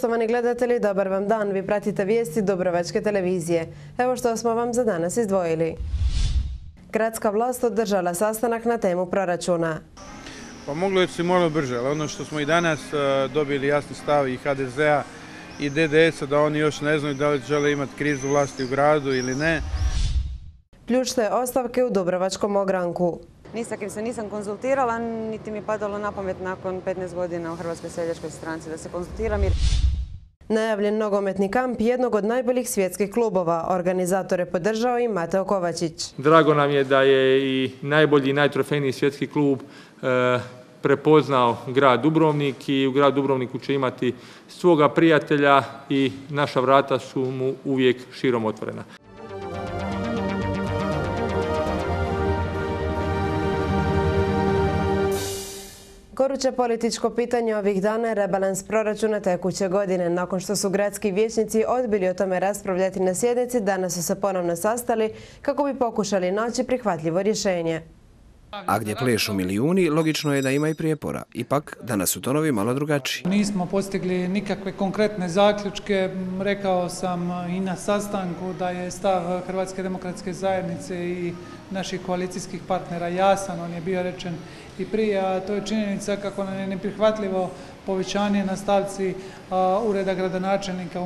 Poštovani gledatelji, dobar vam dan. Vi pratite vijesti Dubrovačke televizije. Evo što smo vam za danas izdvojili. Gradska vlast održala sastanak na temu proračuna. Pa moglo je se moralo brže, ali ono što smo i danas e, dobili jasni stav i HDZ-a i DDS-a da oni još ne znaju da li žele imati krizu vlasti u gradu ili ne. Pljučte ostavke u Dubrovačkom ogranku. Ni sa kim se nisam konzultirala, niti mi je padalo na pamet nakon 15 godina u Hrvatskoj seljačkoj stranci da se konzultiram. Najavljen nogometni kamp jednog od najboljih svjetskih klubova. Organizator je podržao i Mateo Kovačić. Drago nam je da je i najbolji i najtrofejniji svjetski klub e, prepoznao grad Dubrovnik i u grad Dubrovniku će imati svoga prijatelja i naša vrata su mu uvijek širom otvorena. Goruće političko pitanje ovih dana je rebalans proračuna tekuće godine. Nakon što su gradski vijećnici odbili o tome raspravljati na sjednici, danas su se ponovno sastali kako bi pokušali naći prihvatljivo rješenje. A gdje plešu milijuni, logično je da ima i prijepora. Ipak, danas su tonovi malo drugačiji. Nismo postigli nikakve konkretne zaključke. Rekao sam i na sastanku da je stav Hrvatske demokratske zajednice i naših koalicijskih partnera jasan. On je bio rečen i prije, a to je činjenica kako nam je neprihvatljivo povećanje na stavci ureda gradonačelnika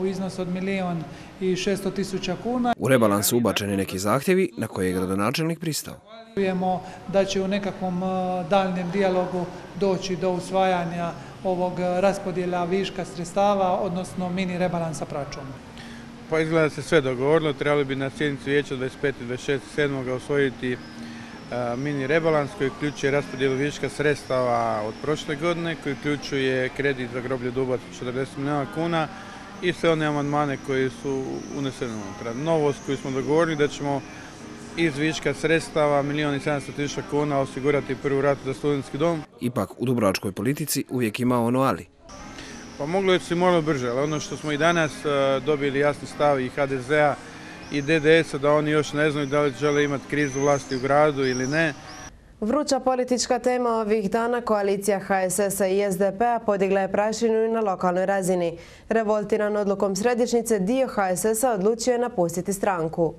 u iznosu od milijon i šesto tisuća kuna. U rebalansu ubačeni neki zahtjevi na koje je gradonačelnik pristao. Da će u nekakvom daljnjem dijalogu doći do usvajanja ovog raspodjela viška sredstava, odnosno mini rebalansa proračuna. Pa izgleda se sve dogovorilo, trebali bi na sjednici vijeća 25. 26. 7. osvojiti mini rebalans koji uključuje raspodjelu viška sredstava od prošle godine, koji uključuje kredit za groblje Dubac 40 milijuna kuna i sve one amandmane koji su unesene unutra. Novost koju smo dogovorili da ćemo iz viška sredstava milijun i 700 tisuća kuna osigurati prvu ratu za studentski dom. Ipak u dubrovačkoj politici uvijek ima ono ali. Pa moglo je se moralo brže, ali ono što smo i danas dobili jasni stav i HDZ-a i DDS-a da oni još ne znaju da li žele imati krizu vlasti u gradu ili ne. Vruća politička tema ovih dana koalicija HSS-a i SDP-a podigla je prašinu i na lokalnoj razini. Revoltiran odlukom središnjice, dio HSS-a odlučio je napustiti stranku.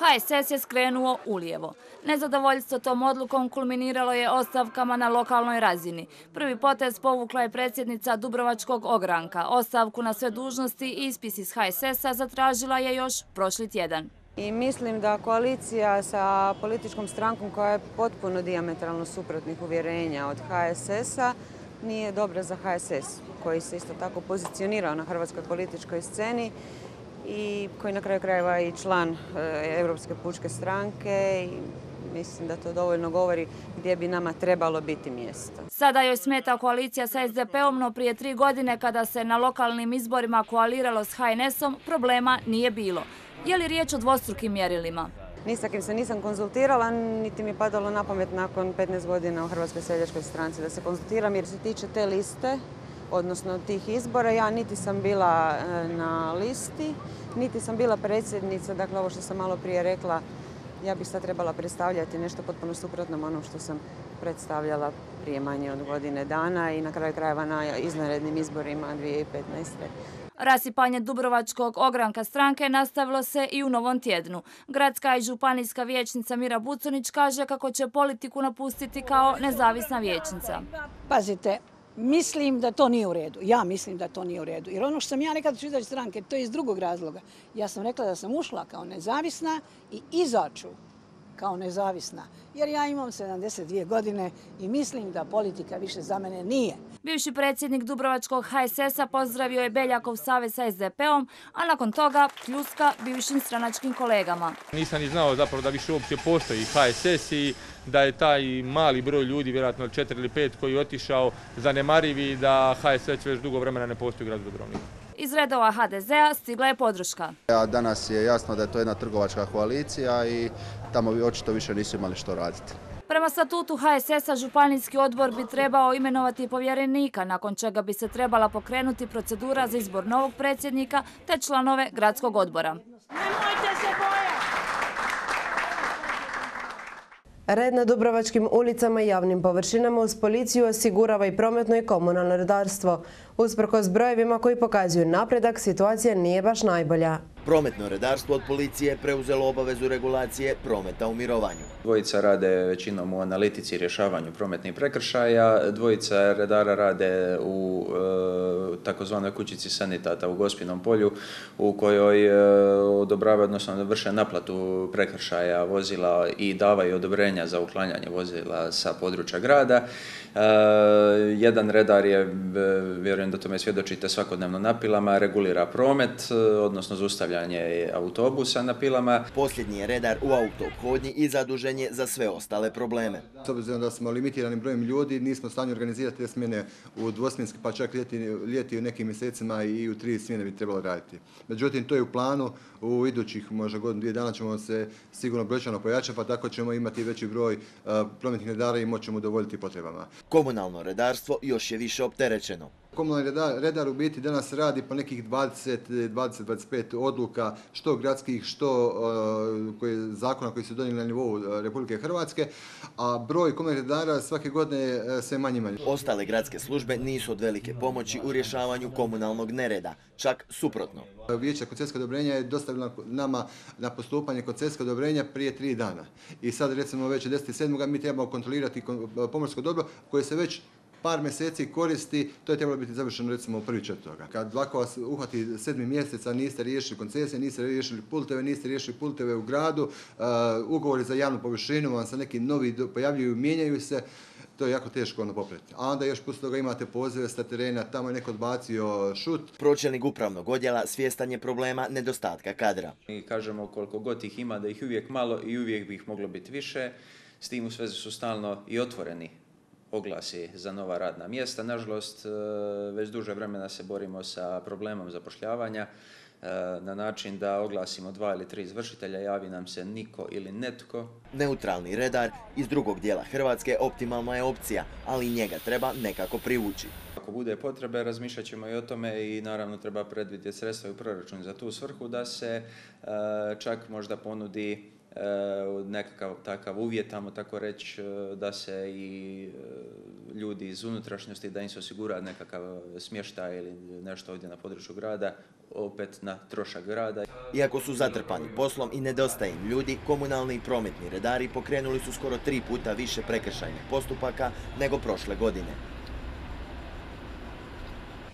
HSS je skrenuo ulijevo. Nezadovoljstvo tom odlukom kulminiralo je ostavkama na lokalnoj razini. Prvi potez povukla je predsjednica Dubrovačkog ogranka. Ostavku na sve dužnosti i ispis iz HSS-a zatražila je još prošli tjedan. I mislim da koalicija sa političkom strankom koja je potpuno diametralno suprotnih uvjerenja od HSS-a nije dobra za HSS koji se isto tako pozicionirao na hrvatskoj političkoj sceni i koji na kraju krajeva i član e, Europske pučke stranke i mislim da to dovoljno govori gdje bi nama trebalo biti mjesto. Sada joj smeta koalicija sa SDP-om, no prije tri godine kada se na lokalnim izborima koaliralo s HNS-om, problema nije bilo. Je li riječ o dvostrukim mjerilima? Ni sa kim se nisam konzultirala, niti mi je padalo na pamet nakon 15 godina u Hrvatskoj seljačkoj stranci da se konzultiram jer se tiče te liste, odnosno tih izbora. Ja niti sam bila e, na listi, niti sam bila predsjednica, dakle ovo što sam malo prije rekla, ja bih sad trebala predstavljati nešto potpuno suprotno onom što sam predstavljala prije manje od godine dana i na kraju krajeva na iznarednim izborima 2015. Rasipanje Dubrovačkog ogranka stranke nastavilo se i u novom tjednu. Gradska i županijska vijećnica Mira Bucunić kaže kako će politiku napustiti kao nezavisna vijećnica. Pazite, Mislim da to nije u redu. Ja mislim da to nije u redu. Jer ono što sam ja nekada ću izaći stranke, to je iz drugog razloga. Ja sam rekla da sam ušla kao nezavisna i izaću kao nezavisna. Jer ja imam 72 godine i mislim da politika više za mene nije. Bivši predsjednik Dubrovačkog HSS-a pozdravio je Beljakov savez sa SDP-om, a nakon toga pljuska bivšim stranačkim kolegama. Nisam ni znao zapravo da više uopće postoji HSS i da je taj mali broj ljudi, vjerojatno četiri ili pet, koji je otišao zanemarivi da HSS već dugo vremena ne postoji u gradu Dubrovniku. Iz redova HDZ-a stigla je podrška. Danas je jasno da je to jedna trgovačka koalicija i tamo očito više nisu imali što raditi. Prema statutu HSS-a županijski odbor bi trebao imenovati povjerenika, nakon čega bi se trebala pokrenuti procedura za izbor novog predsjednika te članove gradskog odbora. Red na Dubrovačkim ulicama i javnim površinama uz policiju osigurava i prometno i komunalno redarstvo. Usprkos brojevima koji pokazuju napredak, situacija nije baš najbolja. Prometno redarstvo od policije preuzelo obavezu regulacije prometa u mirovanju. Dvojica rade većinom u analitici i rješavanju prometnih prekršaja, dvojica redara rade u e, takozvanoj kućici sanitata u Gospinom polju u kojoj e, odobravaju, odnosno vrše naplatu prekršaja vozila i davaju odobrenja za uklanjanje vozila sa područja grada. E, jedan redar je, vjerujem da tome svjedočite, svakodnevno na pilama, regulira promet, odnosno zaustavljanje autobusa na pilama. Posljednji je redar u autoobhodnji i zadužen je za sve ostale probleme. S obzirom da smo limitiranim brojem ljudi, nismo u stanju organizirati te smjene u dvosmjenski, pa čak ljeti, ljeti u nekim mjesecima i u tri smjene bi trebalo raditi. Međutim, to je u planu, u idućih možda godinu, dvije dana ćemo se sigurno brojčano pojačati, pa tako ćemo imati veći broj prometnih redara i moćemo udovoljiti potrebama. Komunalno redarstvo još je više opterećeno. Komunalni redar, u biti danas radi po nekih 20-25 odluka, što gradskih, što uh, zakona koji su donijeli na nivou uh, Republike Hrvatske, a broj komunalnih redara svake godine uh, sve manje manje. Ostale gradske službe nisu od velike pomoći u rješavanju komunalnog nereda, čak suprotno. Vijeće koncesijska odobrenja je dostavila nama na postupanje koncesijska odobrenja prije tri dana. I sad recimo već 10.7. mi trebamo kontrolirati pomorsko dobro koje se već par mjeseci koristi, to je trebalo biti završeno recimo u prvi četvrtoga. Kad ovako vas uhvati sedmi mjesec, a niste riješili koncesije, niste riješili pulteve, niste riješili pulteve u gradu, uh, ugovori za javnu površinu vam se neki novi pojavljuju, mijenjaju se, to je jako teško ono popreti. A onda još pusto toga imate pozive sa terena, tamo je neko odbacio šut. Pročelnik upravnog odjela svjestan je problema nedostatka kadra. Mi kažemo koliko god ih ima da ih uvijek malo i uvijek bi ih moglo biti više. S tim u svezi su stalno i otvoreni oglasi za nova radna mjesta. Nažalost, e, već duže vremena se borimo sa problemom zapošljavanja e, na način da oglasimo dva ili tri izvršitelja, javi nam se niko ili netko. Neutralni redar iz drugog dijela Hrvatske optimalna je opcija, ali njega treba nekako privući. Ako bude potrebe, razmišljat ćemo i o tome i naravno treba predvidjeti sredstva u proračun za tu svrhu da se e, čak možda ponudi nekakav takav uvjet, tamo tako reći, e, da se i e, ljudi iz unutrašnjosti, da im se osigura nekakav smještaj ili nešto ovdje na području grada, opet na trošak grada. Iako su zatrpani poslom i nedostaje im ljudi, komunalni i prometni redari pokrenuli su skoro tri puta više prekršajnih postupaka nego prošle godine.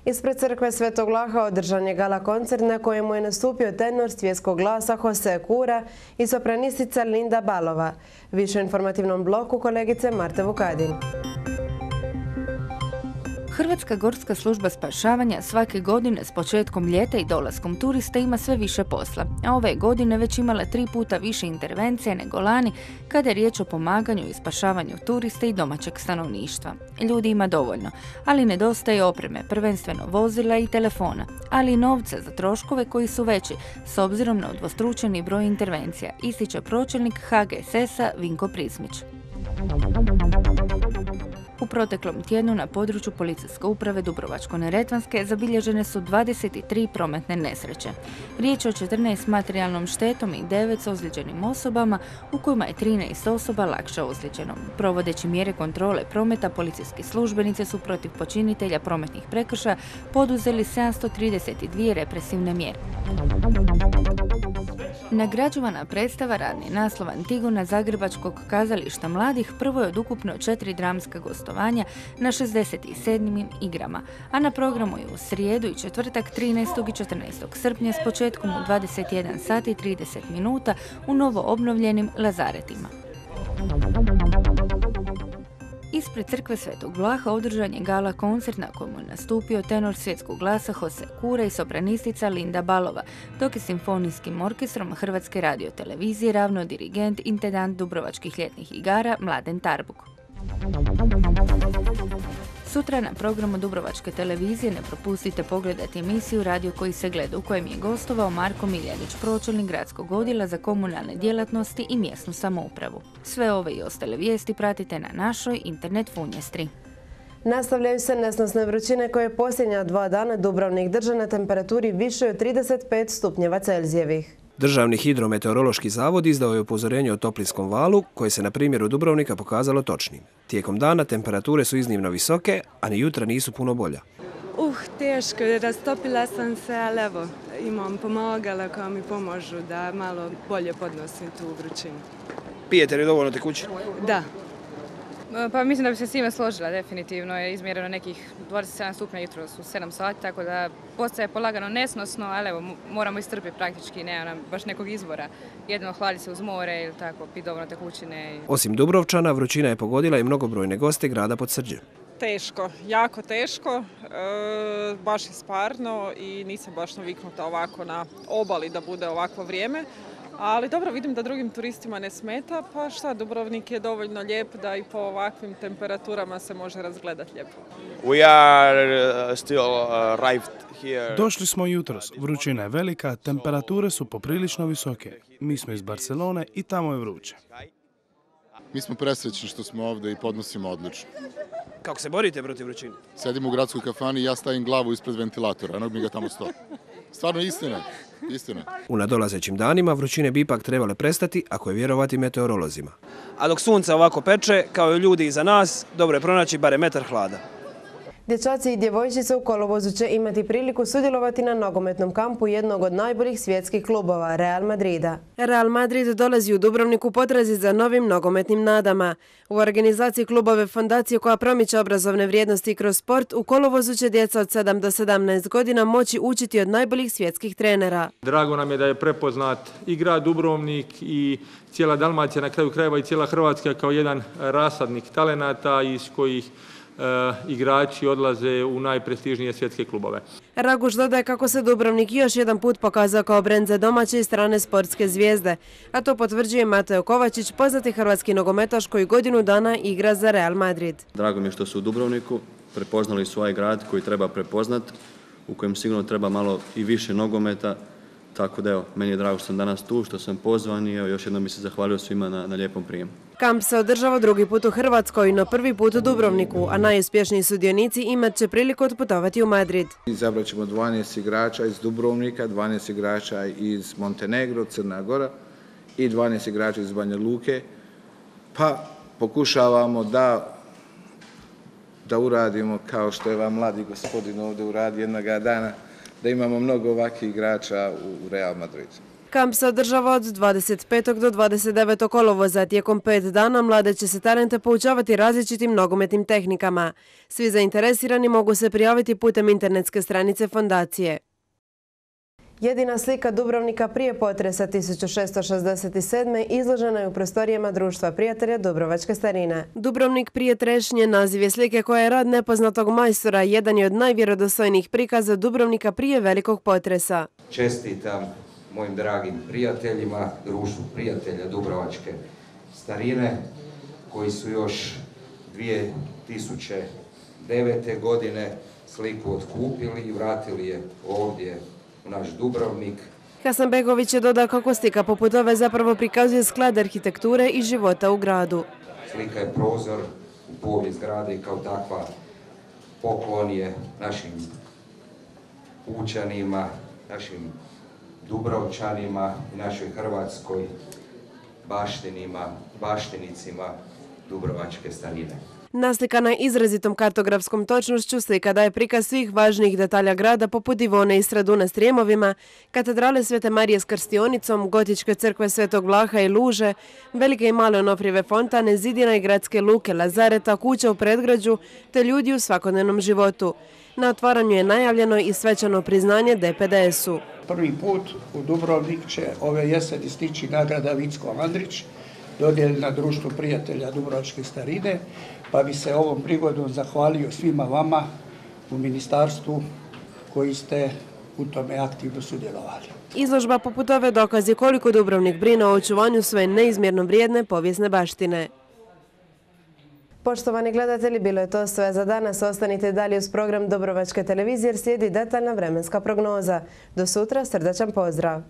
Ispred crkve Svetog Laha održan je gala koncert na kojemu je nastupio tenor svjetskog glasa Jose Kura i sopranistica Linda Balova. Više u informativnom bloku kolegice Marte Vukadin. Hrvatska gorska služba spašavanja svake godine s početkom ljeta i dolaskom turista ima sve više posla, a ove godine već imala tri puta više intervencije nego lani kada je riječ o pomaganju i spašavanju turista i domaćeg stanovništva. Ljudi ima dovoljno, ali nedostaje opreme, prvenstveno vozila i telefona, ali i novca za troškove koji su veći, s obzirom na odvostručeni broj intervencija, ističe pročelnik HGSS-a Vinko Prizmić. U proteklom tjednu na području policijske uprave Dubrovačko-Neretvanske zabilježene su 23 prometne nesreće. Riječ je o 14 materijalnom štetom i 9 ozlijeđenim osobama, u kojima je 13 osoba lakše ozlijeđeno. Provodeći mjere kontrole prometa, policijski službenice su protiv počinitelja prometnih prekršaja poduzeli 732 represivne mjere. Nagrađivana predstava radni naslov Antigona Zagrebačkog kazališta mladih prvo je od ukupno četiri dramska gostovanja na 67. igrama, a na programu je u srijedu i četvrtak 13. i 14. srpnja s početkom u 21 sati i 30 minuta u novo obnovljenim Lazaretima. Ispred crkve Svetog Vlaha održan je gala koncert na kojem je nastupio tenor svjetskog glasa Jose Kura i sopranistica Linda Balova, dok je simfonijskim orkestrom Hrvatske radiotelevizije ravno dirigent intendant Dubrovačkih ljetnih igara Mladen Tarbuk. Sutra na programu Dubrovačke televizije ne propustite pogledati emisiju Radio koji se gleda u kojem je gostovao Marko Miljanić, pročelnik gradskog odjela za komunalne djelatnosti i mjesnu samoupravu. Sve ove i ostale vijesti pratite na našoj internet funjestri. Nastavljaju se nesnosne vrućine koje posljednja dva dana Dubrovnik drže na temperaturi više od 35 stupnjeva Celzijevih. Državni hidrometeorološki zavod izdao je upozorenje o toplinskom valu, koje se na primjeru Dubrovnika pokazalo točnim. Tijekom dana temperature su iznimno visoke, a ni jutra nisu puno bolja. Uh, teško rastopila sam se, ali evo, imam pomagala koja mi pomožu da malo bolje podnosim tu vrućinu. Pijete li dovoljno tekući? Da. Pa mislim da bi se s time složila, definitivno je izmjereno nekih 27 stupnja jutro su 7 sati, tako da postaje polagano nesnosno, ali evo, moramo istrpiti praktički, nema nam baš nekog izbora. Jedno hladi se uz more ili tako, pi dovoljno tekućine. Osim Dubrovčana, vrućina je pogodila i mnogobrojne goste grada pod srđe. Teško, jako teško, e, baš je sparno i nisam baš naviknuta ovako na obali da bude ovakvo vrijeme. Ali dobro, vidim da drugim turistima ne smeta, pa šta, Dubrovnik je dovoljno lijep da i po ovakvim temperaturama se može razgledati lijepo. We are uh, still uh, arrived here. Došli smo jutros, vrućina je velika, temperature su poprilično visoke. Mi smo iz Barcelone i tamo je vruće. Mi smo presrećni što smo ovdje i podnosimo odlično. Kako se borite protiv vrućine? Sedim u gradskoj kafani i ja stavim glavu ispred ventilatora, enog mi ga tamo stoji. Stvarno istina, istina. U nadolazećim danima vrućine bi ipak trebale prestati ako je vjerovati meteorolozima. A dok sunce ovako peče, kao i ljudi iza nas, dobro je pronaći bare metar hlada. Dječaci i djevojčice u kolovozu će imati priliku sudjelovati na nogometnom kampu jednog od najboljih svjetskih klubova, Real Madrida. Real Madrid dolazi u Dubrovniku potrazi za novim nogometnim nadama. U organizaciji klubove fondacije koja promiče obrazovne vrijednosti kroz sport, u kolovozu će djeca od 7 do 17 godina moći učiti od najboljih svjetskih trenera. Drago nam je da je prepoznat i grad Dubrovnik i cijela Dalmacija, na kraju krajeva i cijela Hrvatska kao jedan rasadnik talenata iz kojih igrači odlaze u najprestižnije svjetske klubove. Raguš dodaje kako se Dubrovnik još jedan put pokazao kao brend za domaće i strane sportske zvijezde, a to potvrđuje Mateo Kovačić, poznati hrvatski nogometaš koji godinu dana igra za Real Madrid. Drago mi je što su u Dubrovniku, prepoznali su ovaj grad koji treba prepoznat, u kojem sigurno treba malo i više nogometa, tako da evo, meni je drago što sam danas tu, što sam pozvan i evo, još jednom bi se zahvalio svima na, na lijepom prijemu. Kamp se održava drugi put u Hrvatskoj, no prvi put u Dubrovniku, a najuspješniji sudionici imat će priliku otputovati u Madrid. Izabrat ćemo 12 igrača iz Dubrovnika, 12 igrača iz Montenegro, Crna Gora i 12 igrača iz Banja Luke. Pa pokušavamo da da uradimo kao što je vam mladi gospodin ovdje uradi jednoga dana, da imamo mnogo ovakvih igrača u Real Madridu. Kamp se održava od 25. do 29. kolovoza. Tijekom pet dana mlade će se talente poučavati različitim nogometnim tehnikama. Svi zainteresirani mogu se prijaviti putem internetske stranice fondacije. Jedina slika Dubrovnika prije potresa 1667. izložena je u prostorijama društva prijatelja Dubrovačke starine. Dubrovnik prije trešnje naziv je slike koja je rad nepoznatog majstora, jedan je od najvjerodostojnijih prikaza Dubrovnika prije velikog potresa. Čestitam mojim dragim prijateljima, društvu prijatelja Dubrovačke starine, koji su još 2009. godine sliku otkupili i vratili je ovdje naš Dubrovnik. Begović je dodao kako slika poput ove zapravo prikazuje sklad arhitekture i života u gradu. Slika je prozor u povijest grada i kao takva poklon je našim učanima, našim Dubrovčanima i našoj Hrvatskoj baštinima, baštinicima Dubrovačke starine. Naslika na izrazitom kartografskom točnošću slika daje prikaz svih važnijih detalja grada poput Ivone i Straduna s Trijemovima, katedrale Svete Marije s Krstionicom, gotičke crkve Svetog Vlaha i Luže, velike i male onofrive fontane, zidina i gradske luke, lazareta, kuća u predgrađu te ljudi u svakodnevnom životu. Na otvaranju je najavljeno i svečano priznanje DPDS-u. Prvi put u Dubrovnik će ove jeseni stići nagrada Vicko Andrić, dodijeljena društvu prijatelja Dubrovačke starine, pa bi se ovom prigodom zahvalio svima vama u ministarstvu koji ste u tome aktivno sudjelovali. Izložba poput ove dokazi koliko Dubrovnik brine o očuvanju svoje neizmjerno vrijedne povijesne baštine. Poštovani gledatelji, bilo je to sve za danas. Ostanite dalje uz program Dobrovačke televizije jer slijedi detaljna vremenska prognoza. Do sutra, srdačan pozdrav!